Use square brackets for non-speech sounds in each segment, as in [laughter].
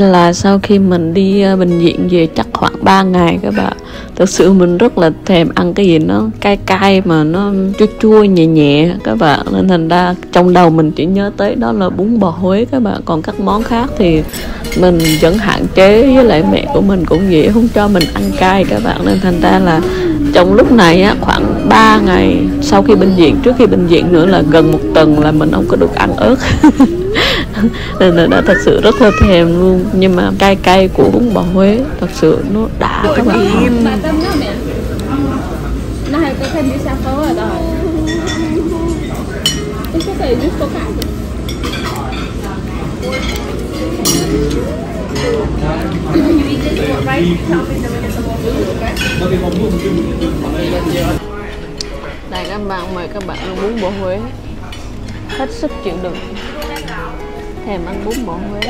đây là sau khi mình đi ờ, bệnh viện về chắc khoảng 3 ngày các bạn. Thực sự mình rất là thèm ăn cái gì nó cay cay mà nó chua chua nhẹ nhẹ các bạn. Nên thành ra trong đầu mình chỉ nhớ tới đó là bún bò Huế các bạn. Còn các món khác thì mình vẫn hạn chế với lại mẹ của mình cũng vậy không cho mình ăn cay các bạn. Nên thành ra là trong lúc này á, khoảng 3 ngày sau khi bệnh viện trước khi bệnh viện nữa là gần một tuần là mình không có được ăn ớt. [laughs] nên là đã thật sự rất là thèm luôn. Nhưng mà cay cay của bún bò Huế thật sự nó đã các bạn ạ. Có thêm đi xa phố đó. Có cả. Đây các bạn mời các bạn ăn bún bò Huế. Hết sức chịu đựng thèm ăn bún bò Huế.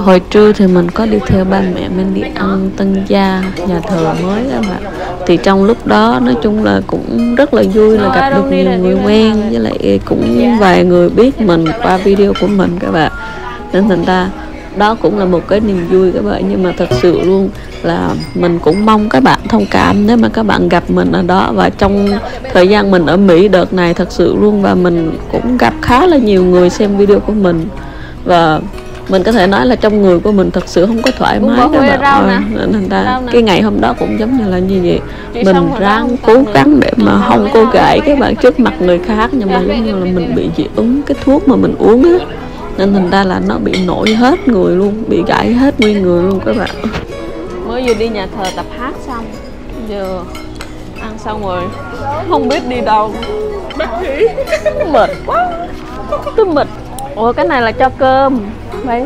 Hồi trưa thì mình có đi theo ba mẹ mình đi ăn tân gia, nhà thờ mới các bạn. Thì trong lúc đó, nói chung là cũng rất là vui là gặp được nhiều người quen, với lại cũng vài người biết mình qua video của mình các bạn. Nên thành ra, đó cũng là một cái niềm vui các bạn. Nhưng mà thật sự luôn là mình cũng mong các bạn thông cảm nếu mà các bạn gặp mình ở đó. Và trong thời gian mình ở Mỹ đợt này thật sự luôn, và mình cũng gặp khá là nhiều người xem video của mình. Và mình có thể nói là trong người của mình thật sự không có thoải mái Huế bạn ơi. nè. nên thành ra cái ngày hôm đó cũng giống như là như vậy. Chị mình ráng cố gắng để mà không cô gãi các bạn trước mặt người khác nhưng mà giống như là mình bị dị ứng cái thuốc mà mình uống á. Nên thành ra là nó bị nổi hết người luôn bị gãi hết nguyên người luôn các bạn. Mới vừa đi nhà thờ tập hát xong giờ ăn xong rồi không biết đi đâu. Mệt quá. Tôi mệt. Ủa cái này là cho cơm mấy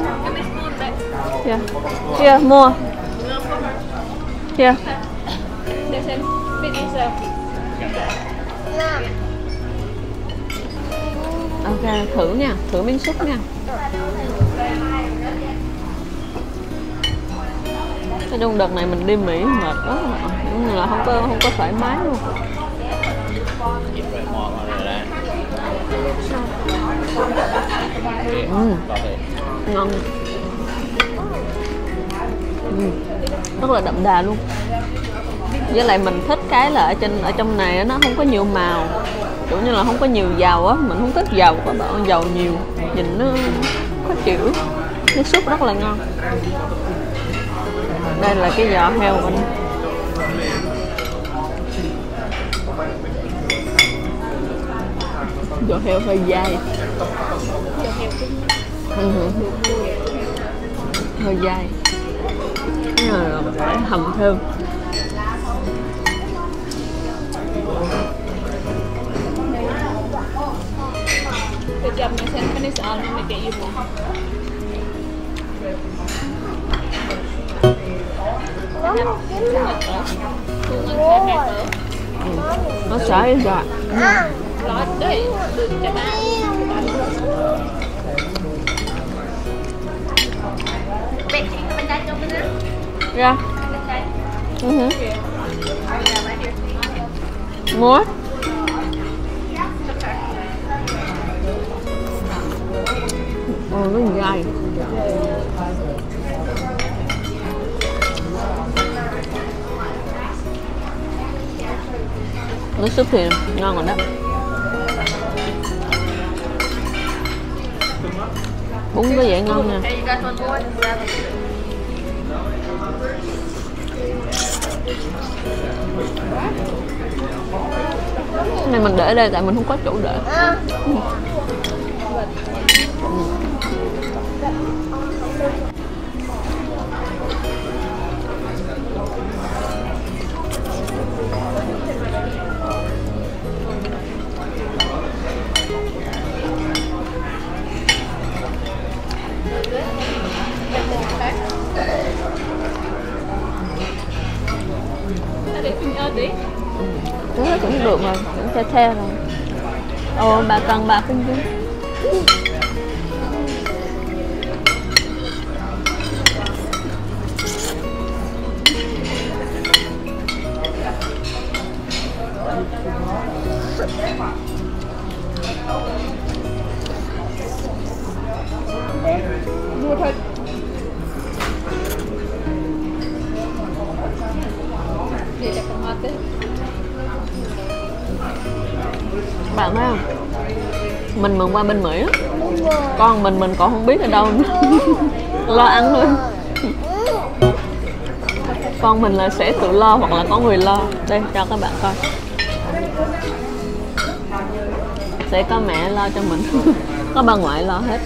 kia kia mua. Kia ok, thử nha. Thử miếng súp nha. Nói chung đợt này mình đi mỹ mệt quá. Nhưng như là không có không có thoải mái luôn. Ừ ngon. Ừ. rất là đậm đà luôn. Với lại mình thích cái là ở trên, ở trong này nó không có nhiều màu. Kiểu như là không có nhiều dầu á, mình không thích dầu các bạn dầu nhiều. Nhìn nó khó chịu. Cái súp rất là ngon. Đây là cái giò heo mình. Giò heo hơi dai. Ừ. hơi dai Cái này là phải hầm thêm Good job, my son. Finish all. Let me get you more. Phương rồi, thêm hai bữa. nó sẽ ra đấy, cho ba. Yeah. ừ hử. More? Oh, nó dài Nước súp thì ngon rồi đó Bún có vẻ ngon nè. Cái này mình để đây tại mình không có chỗ để. Cũng được rồi cũng theo theo rồi. Ồ bà cần bà không chứ bạn thấy không? Mình mừng qua bên mỹ đó. con mình mình còn không biết ở đâu. Nữa [laughs] lo ăn thôi. Con mình là sẽ tự lo hoặc là có người lo. Đây, cho các bạn coi. Sẽ có mẹ lo cho mình. [laughs] Có bà ngoại lo hết.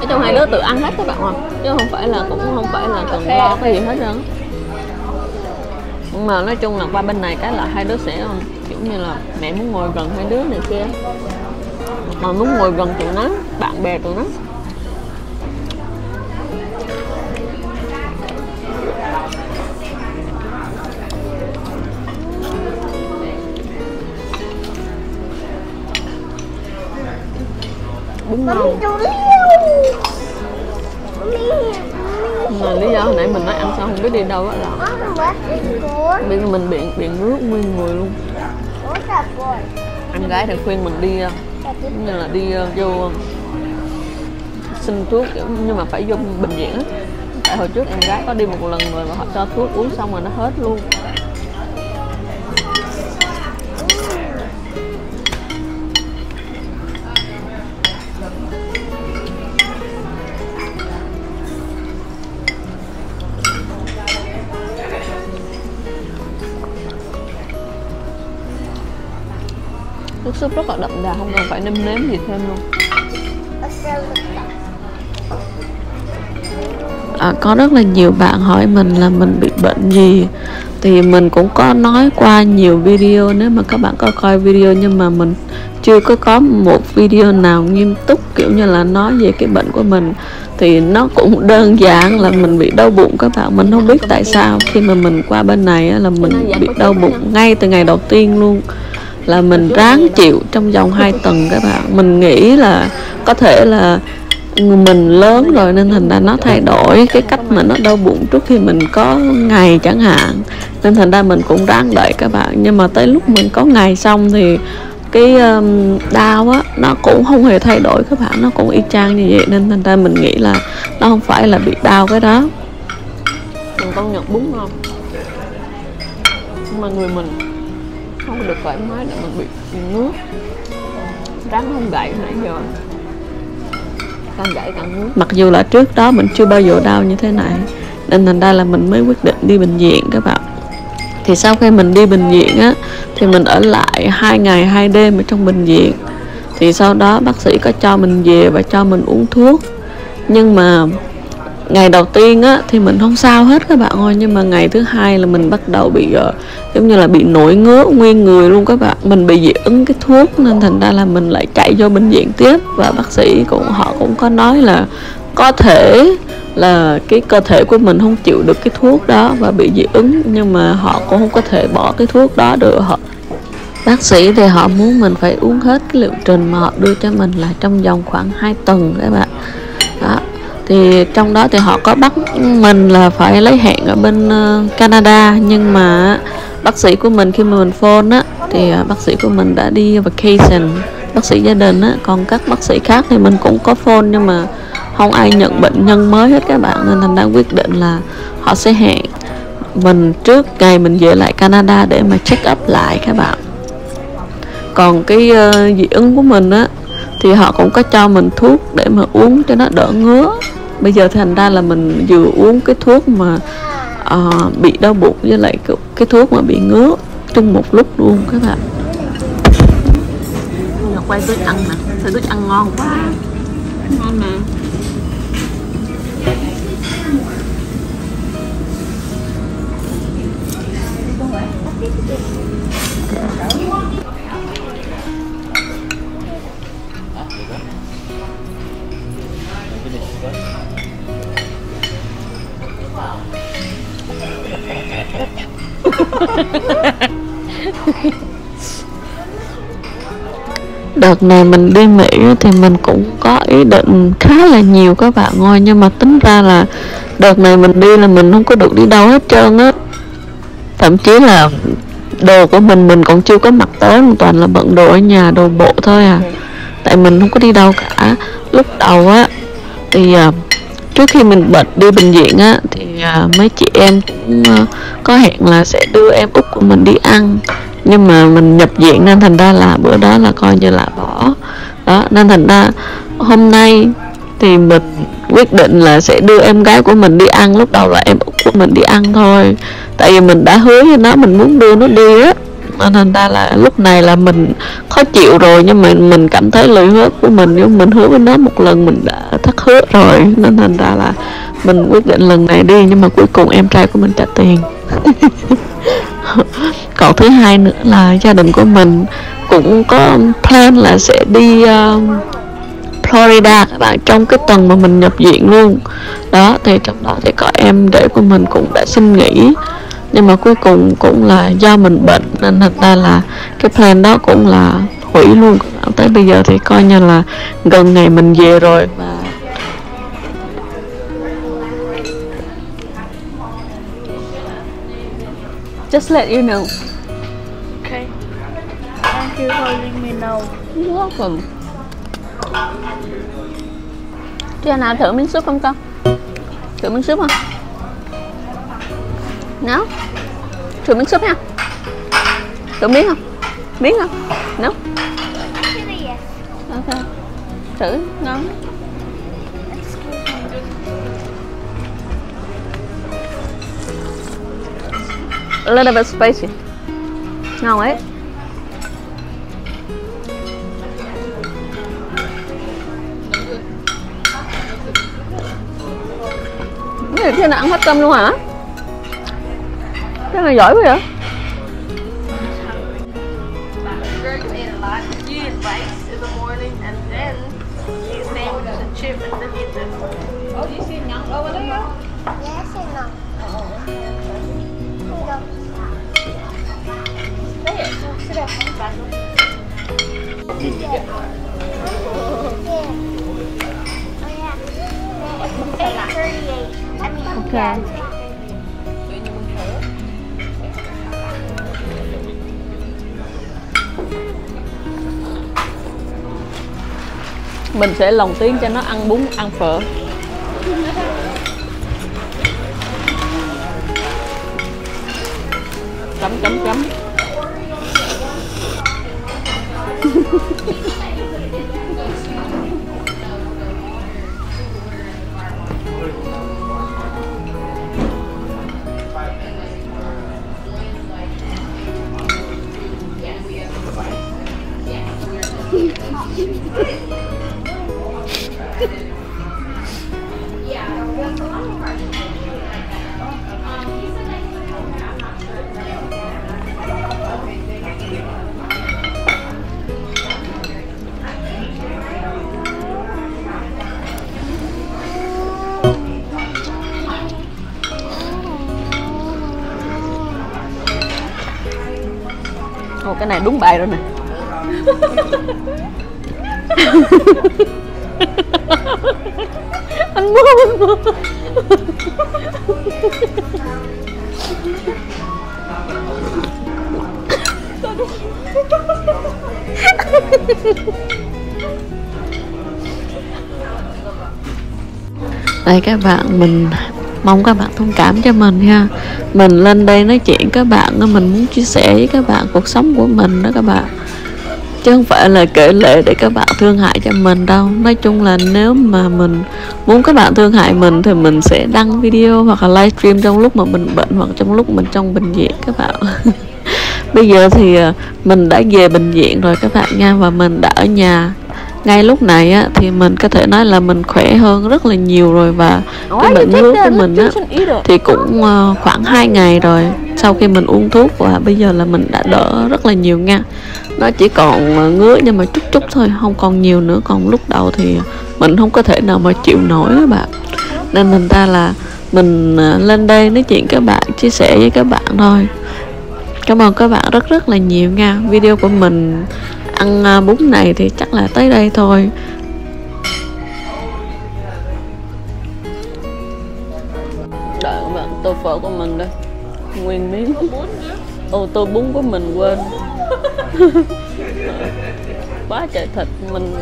Ở trong hai đứa tự ăn hết các bạn ạ. Chứ không phải là cũng không phải là cần lo cái gì hết trơn nhưng mà nói chung là qua bên này cái là hai đứa sẽ kiểu như là mẹ muốn ngồi gần hai đứa này kia. Mà muốn ngồi gần tụi nó bạn bè tụi nó. Bún ngon mà lý do hồi nãy mình nói ăn xong không biết đi đâu á là bị mình bị bị nước nguyên người luôn anh gái thì khuyên mình đi ờ, như là đi ờ, vô ờ, xin thuốc nhưng mà phải vô bệnh viện á. Tại hồi trước em gái có đi một lần rồi và họ cho thuốc uống xong rồi nó hết luôn nước súp rất là đậm đà không cần phải nêm nếm gì thêm luôn. À, có rất là nhiều bạn hỏi mình là mình bị bệnh gì. Thì mình cũng có nói qua nhiều video nếu mà các bạn có coi video nhưng mà mình chưa có có một video nào nghiêm túc kiểu như là nói về cái bệnh của mình thì nó cũng đơn giản là mình bị đau bụng các bạn. Mình không biết tại sao khi mà mình qua bên này là mình bị đau bụng ngay từ ngày đầu tiên luôn là mình ráng chịu trong vòng 2 tuần các bạn. Mình nghĩ là có thể là mình lớn rồi nên thành ra nó thay đổi cái cách mà nó đau bụng trước khi mình có ngày chẳng hạn. Nên thành ra mình cũng ráng đợi các bạn. Nhưng mà tới lúc mình có ngày xong thì cái um, đau á nó cũng không hề thay đổi các bạn. Nó cũng y chang như vậy. Nên thành ra mình nghĩ là nó không phải là bị đau cái đó. Mình con nhật bún không? nhưng mà người mình không được thoải mái là mình bị ngứa. Rắn không gãy nãy giờ. Càng gãy càng ngứa. Mặc dù là trước đó mình chưa bao giờ đau như thế này, nên thành ra là mình mới quyết định đi bệnh viện các bạn. Thì sau khi mình đi bệnh viện á, thì mình ở lại hai ngày, hai đêm ở trong bệnh viện. Thì sau đó bác sĩ có cho mình về và cho mình uống thuốc. Nhưng mà ngày đầu tiên á thì mình không sao hết các bạn ơi. Nhưng mà ngày thứ hai là mình bắt đầu bị uh, giống như là bị nổi ngứa nguyên người luôn các bạn. Mình bị dị ứng cái thuốc nên thành ra là mình lại chạy vô bệnh viện tiếp. Và bác sĩ cũng họ cũng có nói là có thể là cái cơ thể của mình không chịu được cái thuốc đó và bị dị ứng. Nhưng mà họ cũng không có thể bỏ cái thuốc đó được. Họ bác sĩ thì họ muốn mình phải uống hết cái liệu trình mà họ đưa cho mình là trong vòng khoảng 2 tuần các bạn. Đó thì trong đó thì họ có bắt mình là phải lấy hẹn ở bên ờ, Canada. Nhưng mà bác sĩ của mình khi mà mình phone á thì ờ, bác sĩ của mình đã đi vacation. Bác sĩ gia đình á còn các bác sĩ khác thì mình cũng có phone nhưng mà không ai nhận bệnh nhân mới hết các bạn. Nên thành đã quyết định là họ sẽ hẹn mình trước ngày mình về lại Canada để mà check up lại các bạn. Còn cái uh, dị ứng của mình á thì họ cũng có cho mình thuốc để mà uống cho nó đỡ ngứa. Bây giờ thành ra là mình vừa uống cái thuốc mà uh, bị đau bụng với lại cái, cái thuốc mà bị ngứa chung một lúc luôn các bạn. Ngọc quay tôi ăn mà sao tôi ăn ngon quá. Ngon mà. Thank you. [laughs] Đợt này mình đi Mỹ thì mình cũng có ý định khá là nhiều các bạn ơi Nhưng mà tính ra là đợt này mình đi là mình không có được đi đâu hết trơn á. Thậm chí là đồ của mình mình còn chưa có mặc tới Toàn là bận đồ ở nhà, đồ bộ thôi à. Tại mình không có đi đâu cả. Lúc đầu á thì uh, trước khi mình bệnh đi bệnh viện á thì uh, mấy chị em cũng uh, có hẹn là sẽ đưa em út của mình đi ăn. Nhưng mà mình nhập viện nên thành ra là bữa đó là coi như là bỏ. Đó nên thành ra hôm nay thì mình quyết định là sẽ đưa em gái của mình đi ăn. Lúc đầu là em út của mình đi ăn thôi. Tại vì mình đã hứa với nó mình muốn đưa nó đi á. Nên thành ra là lúc này là mình khó chịu rồi nhưng mà mình cảm thấy lời hứa của mình nếu mình hứa với nó một lần mình đã thất hứa rồi nên thành ra là mình quyết định lần này đi nhưng mà cuối cùng em trai của mình trả tiền. [laughs] Còn thứ hai nữa là gia đình của mình cũng có plan là sẽ đi uh, Florida các bạn trong cái tuần mà mình nhập viện luôn. Đó thì trong đó thì có em để của mình cũng đã xin nghỉ nhưng mà cuối cùng cũng là do mình bệnh nên thật ra là cái plan đó cũng là hủy luôn tới bây giờ thì coi như là gần ngày mình về rồi và Just let you know. Okay. Thank you for letting me know. You're welcome. Cho nào thử miếng súp không con? Thử miếng súp không? Nấu. Thử miếng súp ha. Thử miếng không? Miếng không? nấu. Ok. Thử, ngon A little bit spicy. Ngon ấy. Thế này ăn hết cơm luôn hả? Cái này giỏi quá vậy? Greg Mình sẽ lồng tiếng cho nó ăn bún, ăn phở. Chấm chấm chấm. Ồ cái này đúng bài rồi nè. [laughs] Anh mua anh mua đây các bạn, mình mong các bạn thông cảm cho mình ha. Mình lên đây nói chuyện các bạn mình muốn chia sẻ với các bạn cuộc sống của mình đó các bạn. Chứ không phải là kể lệ để các bạn thương hại cho mình đâu. Nói chung là nếu mà mình muốn các bạn thương hại mình thì mình sẽ đăng video hoặc là livestream trong lúc mà mình bệnh hoặc trong lúc mình trong bệnh viện các bạn. [laughs] Bây giờ thì à, mình đã về bệnh viện rồi các bạn nha và mình đã ở nhà ngay lúc này á thì mình có thể nói là mình khỏe hơn rất là nhiều rồi và cái bệnh hướng của mình á thì cũng ờ, khoảng 2 ngày rồi sau khi mình uống thuốc và bây giờ là mình đã đỡ rất là nhiều nha. Nó chỉ còn ờ, ngứa nhưng mà chút chút thôi không còn nhiều nữa. Còn lúc đầu thì mình không có thể nào mà chịu nổi các bạn. Nên thành ra là mình ờ, lên đây nói chuyện các bạn chia sẻ với các bạn thôi. Cảm ơn các bạn rất rất là nhiều nha. Video của mình ăn à, bún này thì chắc là tới đây thôi. Đợi các bạn, tô phở của mình đây. Nguyên miếng. Ô, tô bún của mình quên. [laughs] Quá trời thịt. Mình,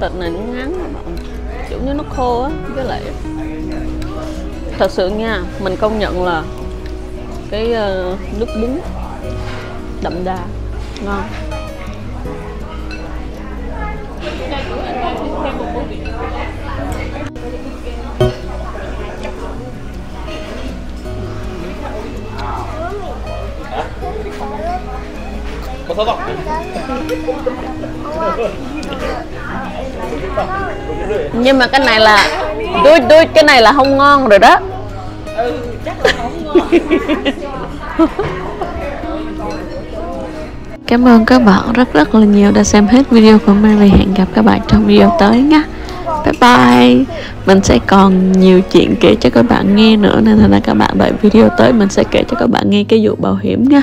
thịt này nó ngắn các bạn. Kiểu như nó khô á, với lại thật sự nha, mình công nhận là cái ờ, nước bún đậm đà. Ngon. Nhưng mà cái này là đuôi đuôi cái này là không ngon rồi đó. [laughs] Cảm ơn các bạn rất rất là nhiều đã xem hết video của Mary. Hẹn gặp các bạn trong video tới nhé Bye bye. Mình sẽ còn nhiều chuyện kể cho các bạn nghe nữa Nên là các bạn đợi video tới Mình sẽ kể cho các bạn nghe cái vụ bảo hiểm nha